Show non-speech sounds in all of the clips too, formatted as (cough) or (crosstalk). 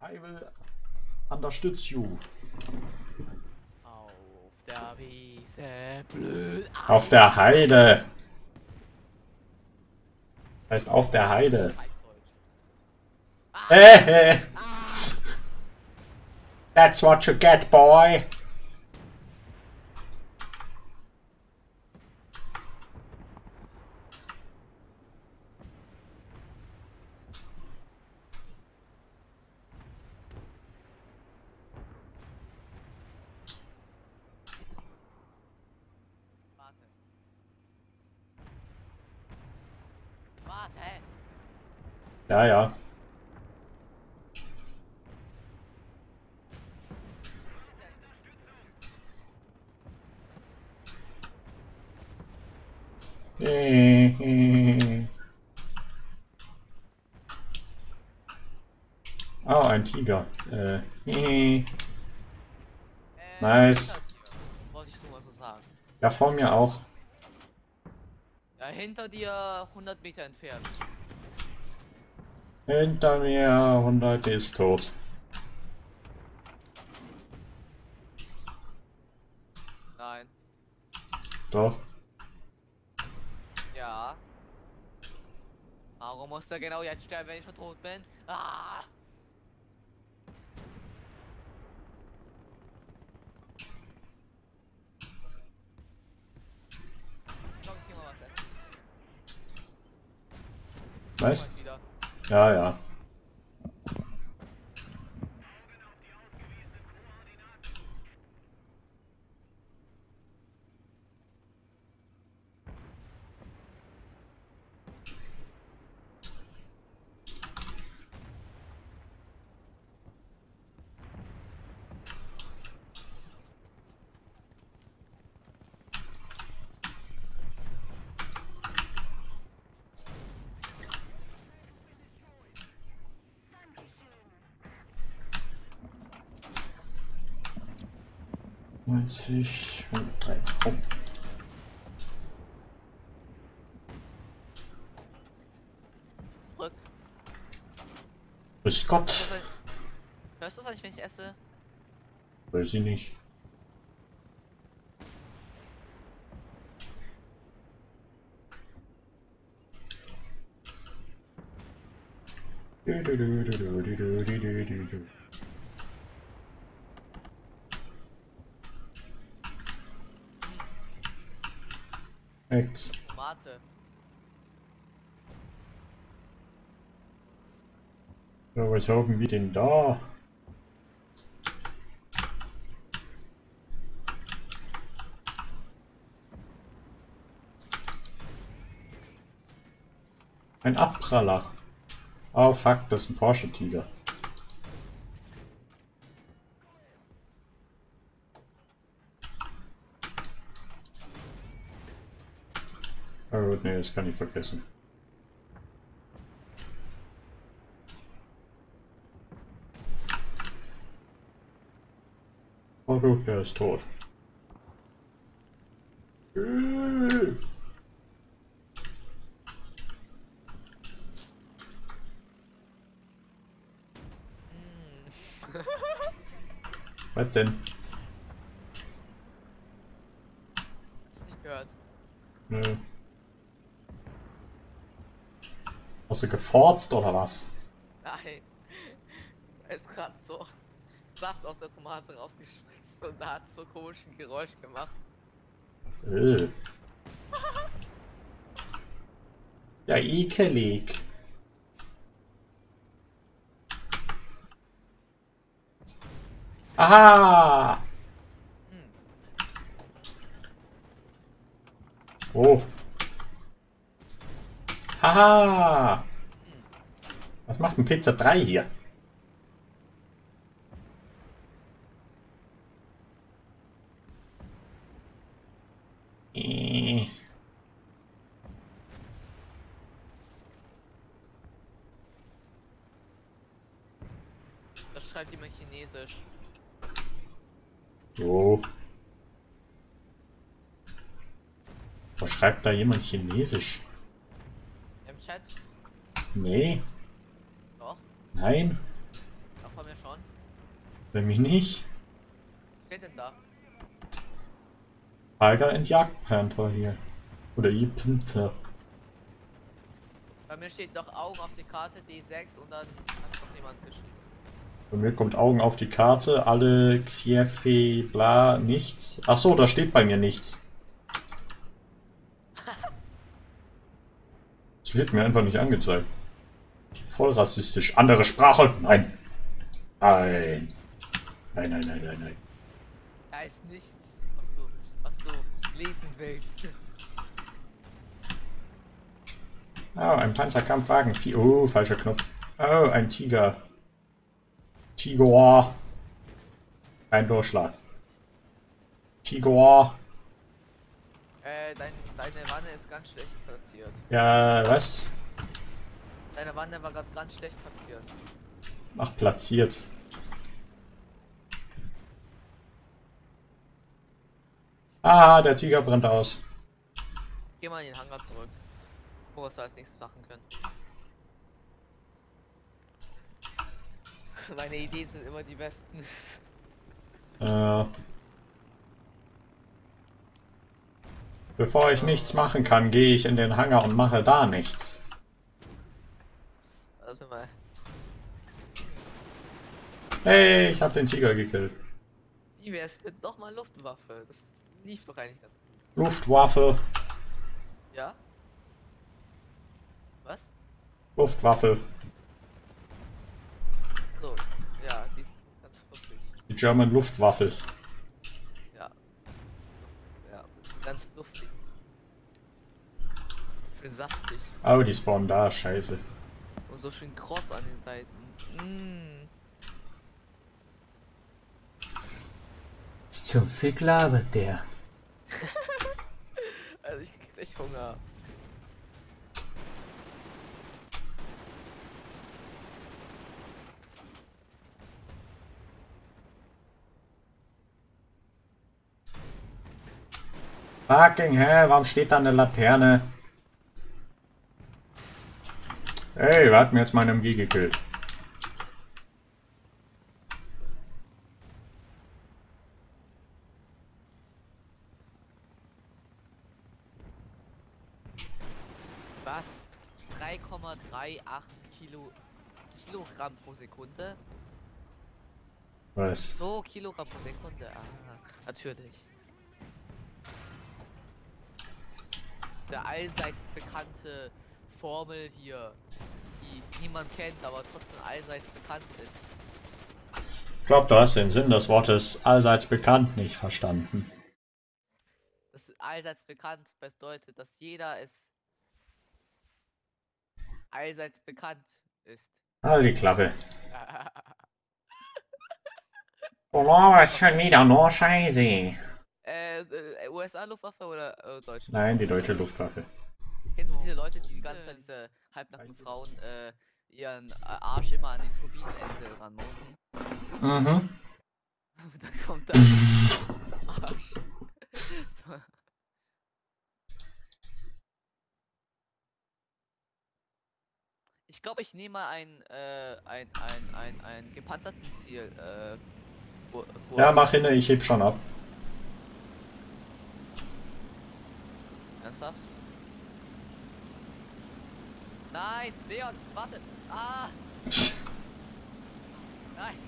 I will understütze you. Auf der Wiese blüht Auf der Heide. Heißt auf der Heide. Ah, that's what you get, boy. Ja, ja. (laughs) Ah, oh, ein Tiger. Äh. nice. Da vor mir auch. Ja, hinter dir 100 Meter entfernt. Hinter mir 100 ist tot. Nein. Doch. Ja. Warum muss er genau jetzt sterben, wenn ich schon tot bin? Ah! nicht? Ja, ja. Neunzig und drei. Oh. Zurück. Grüß Gott. Hörst du das- Hörst du es eigentlich, wenn ich esse? Weiß ich nicht. Du, du, du, Facts. Tomate. Aber ich haben wir denn da? Ein Abpraller. Oh fuck, das ist ein Porsche-Tiger. jest kanifakesem. Porówka jest tor. What then? It's not good. No. Hast du geforzt oder was? Nein. Ist gerade so Saft aus der Tomate rausgespritzt und da hat so komischen Geräusch gemacht. Äh. Ja, ekelig. Aha! Hm. Oh. Haha! Was macht ein Pizza 3 hier? Äh. Das schreibt jemand Chinesisch. So. Was schreibt da jemand Chinesisch? Nee, Doch. nein. Auch bei mir Bei mir nicht. Was steht denn da? Tiger and Jagdpanther hier. Oder ihr Panther. Bei mir steht doch Augen auf die Karte D6 und dann hat noch jemand geschrieben. Bei mir kommt Augen auf die Karte, alle Xiefe, bla, nichts. Ach so, da steht bei mir nichts. (laughs) Es wird mir einfach nicht angezeigt. Voll rassistisch. Andere Sprache? Nein. Nein. Nein, nein, nein, nein, nein. Da ist nichts, was du, was du lesen willst. Oh, ein Panzerkampfwagen. Oh, falscher Knopf. Oh, ein Tiger. Tiger. Ein Durchschlag. Tiger. Äh, dein, deine Wanne ist ganz schlecht platziert. Ja, was? Deine Wanne war gerade ganz schlecht platziert. Ach, platziert. Ah, der Tiger brennt aus. Geh mal in den Hangar zurück. Guck, was wir als nächstes machen können. (laughs) Meine Ideen sind immer die besten. (laughs) Äh, bevor ich nichts machen kann, gehe ich in den Hangar und mache da nichts. Also mal. Hey, ich habe den Tiger gekillt. Wie wär's mit doch mal Luftwaffe? Das lief doch eigentlich ganz gut. Luftwaffe, Ja? Was? Luftwaffe. So, ja, die ist ganz fluffig. Die German Luftwaffe. Ja. Ja, ganz fluffig. Schön saftig. Oh, die spawnen da, scheiße. Und so schön kross an den Seiten. Mm. Zum Fick labert der. (laughs) Also ich krieg echt Hunger. Fucking hell, warum steht da eine Laterne? Ey, wer hat mir jetzt meine MG gekillt? Was? 3,38 Kilo Kilogramm pro Sekunde? Was? So, Kilogramm pro Sekunde. Ah, natürlich. Der allseits bekannte Formel hier, die niemand kennt, aber trotzdem allseits bekannt ist. Ich glaube, du hast den Sinn des Wortes allseits bekannt nicht verstanden. Das allseits bekannt bedeutet, dass jeder es allseits bekannt ist. Halt die Klappe. (laughs) Oh, was schon wieder nur Scheiße. äh, äh, USA-Luftwaffe oder äh, Deutschland? Nein, die deutsche Luftwaffe. Du diese Leute, die die ganze Zeit diese halbnackten Frauen äh, ihren äh, Arsch immer an die Turbinenende ranmosen? Mhm. (laughs) da kommt dann Arsch. (laughs) so. Ich glaube, ich nehme mal ein, äh, ein, ein, ein, ein gepanzerten Ziel. Äh, Gu- Gurt. Ja, mach hin, ich heb schon ab. Ernsthaft? Nein, Leon, warte! Ah! (laughs) Nein!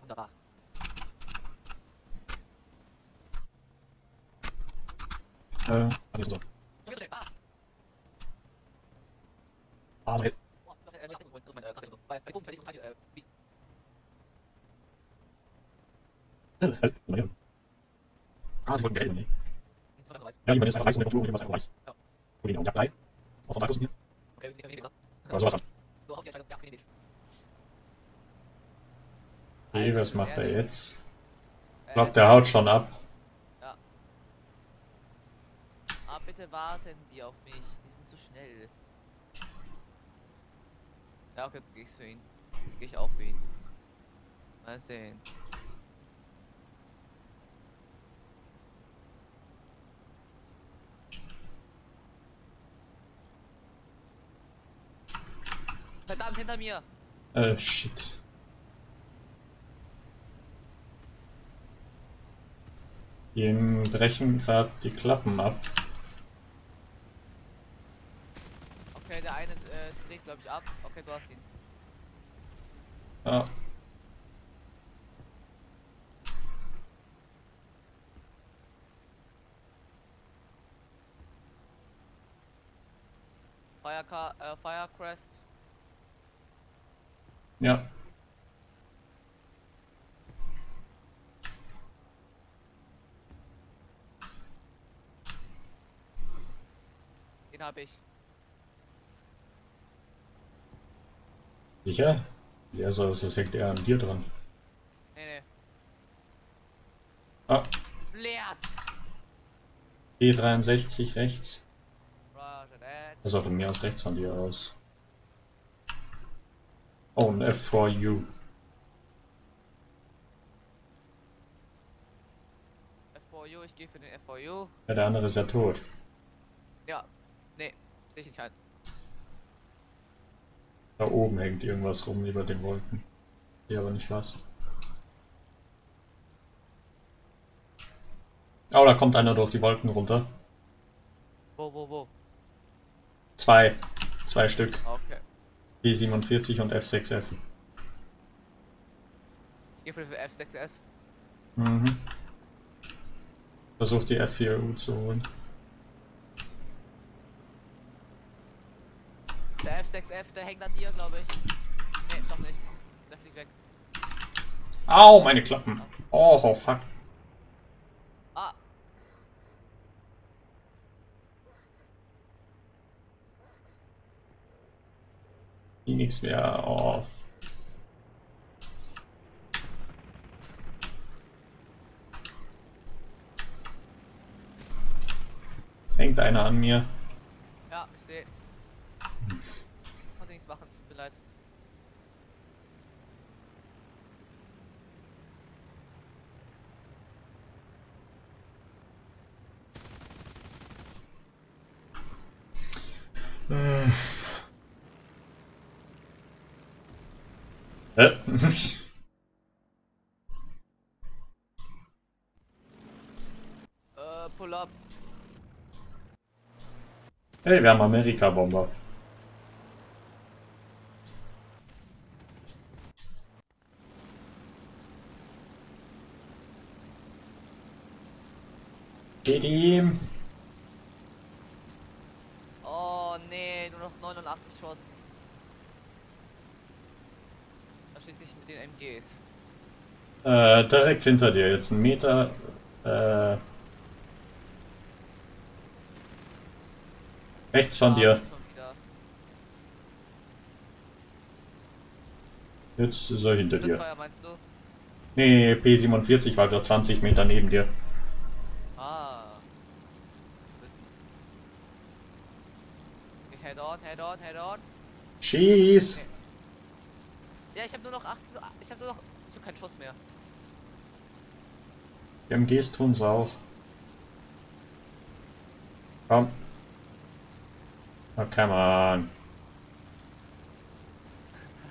Wunderbar. Äh, alles so. Wollten Geld, weiß. Ja, jemand ist einfach weiß und der Kontur, irgendwas einfach weiß. Ja. Gut, ja, drei. Auf von Markus und mir. Okay, wir nehmen Oder sowas. Ja, nicht. Okay, was macht er jetzt? Ich Äh, glaube, der haut schon ab. Ah, bitte warten Sie auf mich. Die sind zu schnell. Ja, okay, jetzt geh ich für ihn. Geh ich auch für ihn. Mal sehen. Verdammt, hinter mir! Äh, shit. Ihm brechen gerade die Klappen ab. Okay, der eine äh, dreht, glaube ich, ab. Okay, du hast ihn. Ja. Firecar, äh, Firecrest. Ja. Den habe ich. Sicher? Ja, so ist das hängt eher an dir dran. Nee, nee. Ah, Leert! E63 rechts. Roger that. Also von mir aus rechts von dir aus. Oh, ein F4U. FVU, ich gehe für den FVU. Ja, der andere ist ja tot. Ja. Nee, sehe ich nicht ein. Da oben hängt irgendwas rum über den Wolken. Ich sehe aber nicht was. Oh, da kommt einer durch die Wolken runter. Wo, wo, wo? Zwei. Zwei Stück. Okay. P47 und F6F. Ich gehe für den F6F. Mhm. Versuch die F4U zu holen. Der F6F, der hängt an dir, glaube ich. Nee, doch nicht. Der fliegt weg. Au, meine Klappen. Oh, oh fuck. Nichts mehr. Oh. Hängt einer an mir. ja, ich sehe. Konnte nichts machen, es tut mir leid. Hä? Äh, pull up. hey, wir haben Amerika-Bomber. Geht ihm. Oh nee, nur noch 89 Schuss. Da schließe ich mit den MGs. Äh, direkt hinter dir, jetzt ein Meter. Äh, rechts von Ah, dir. Jetzt ist er hinter dir. Blitzfeuer meinst du? Nee, P47 war gerade 20 Meter neben dir. Ah. Okay, head on, head on, head on. Schieß! Ja, ich habe nur noch 8. Ich habe nur noch. Ich habe keinen Schuss mehr. Die MGs tun's auch. Komm. Oh, come on.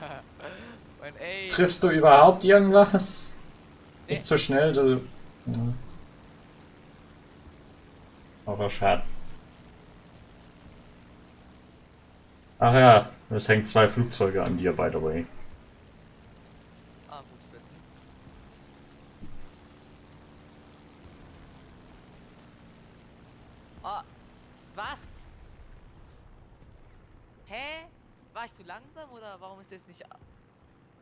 (laughs) Triffst du überhaupt irgendwas? Nee. Nicht so schnell, du. Ja. Aber schade. Ach ja, es hängt zwei Flugzeuge an dir, by the way. Ah, gut zu wissen. Ah, was? Hä? war ich zu langsam oder warum ist jetzt nicht.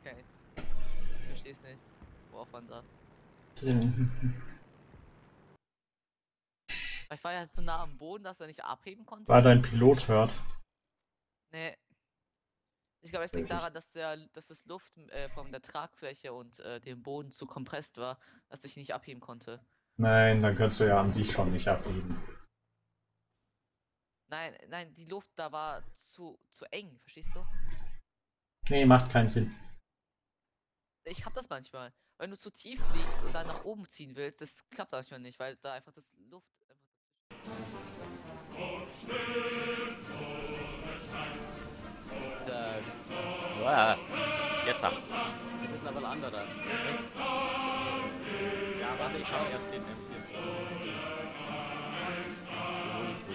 Okay. Ich versteh's nicht. Worauf man da. (laughs) Ich war ja so nah am Boden, dass er nicht abheben konnte. Weil dein Pilot hört. Nee. Ich glaube, es liegt daran, dass der, dass das Luft äh, von der Tragfläche und äh, dem Boden zu kompresst war, dass ich nicht abheben konnte. Nein, dann könntest du ja an sich schon nicht abheben. Nein, nein, die Luft da war zu, zu eng, verstehst du? Nee, macht keinen Sinn. Ich hab das manchmal. Wenn du zu tief fliegst und dann nach oben ziehen willst, das klappt manchmal nicht, weil da einfach das Luft. Da, Uah. Jetzt ab. Das ist aber ein anderer. Ja, warte, ich schaue erst den M4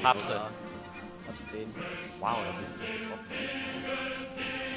Hab's. Hab's 10. Wow, das ist getroffen.